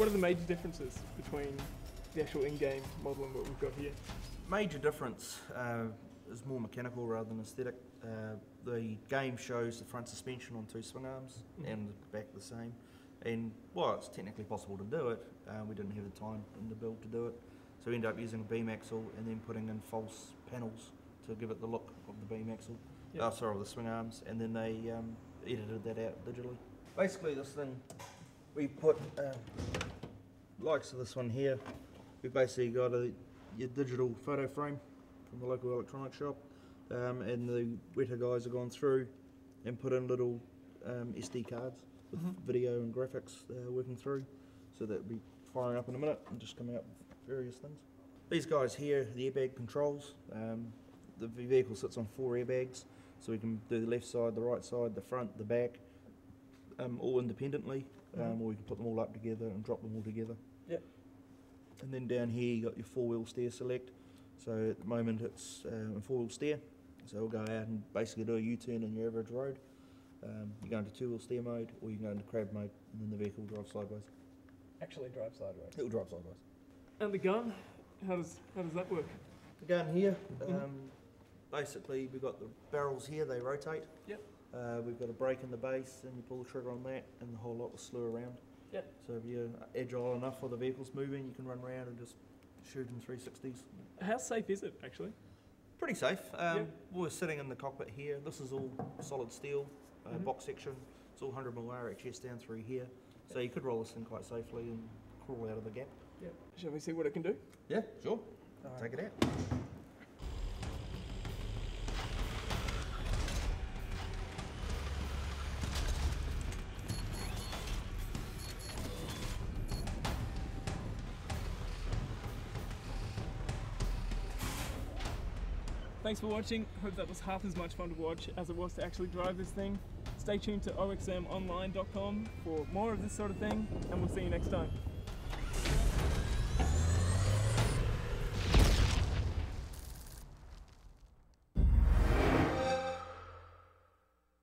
what are the major differences between the actual in-game model and what we've got here? Major difference uh, is more mechanical rather than aesthetic. Uh, the game shows the front suspension on two swing arms and the back the same. And while it's technically possible to do it, uh, we didn't have the time in the build to do it. So we ended up using a beam axle and then putting in false panels to give it the look of the beam axle. Yep. Oh, sorry, of the swing arms, and then they um, edited that out digitally. Basically, this thing we put uh, likes of this one here. We've basically got a your digital photo frame from the local electronics shop, um, and the Weta guys have gone through and put in little um, SD cards with video and graphics uh, working through, so that will be firing up in a minute and just coming up with various things. These guys here, the airbag controls. Um, the vehicle sits on four airbags, so we can do the left side, the right side, the front, the back, um, all independently, um, or we can put them all up together and drop them all together. Yep. And then down here you got your four-wheel steer select. So at the moment it's uh, a four-wheel steer. So we'll go out and basically do a U-turn in your average road. Um, you go into two-wheel steer mode, or you can go into crab mode, and then the vehicle will drive sideways. Actually drive sideways. It will drive sideways. And the gun, how does how does that work? The gun here, um, basically we've got the barrels here, they rotate. Yep. Uh, we've got a brake in the base, and you pull the trigger on that, and the whole lot will slew around. Yep. So if you're agile enough while the vehicle's moving, you can run around and just shoot in 360s. How safe is it actually? Pretty safe. Um, Yeah. We're sitting in the cockpit here. This is all solid steel uh, Mhm. box section. It's all 100 mm RHS down through here. So you could roll this thing quite safely and crawl out of the gap. Yep. Shall we see what it can do? Yeah, sure. Alright. Take it out. Thanks for watching. Hope that was half as much fun to watch as it was to actually drive this thing. Stay tuned to oxmonline.com for more of this sort of thing, and we'll see you next time.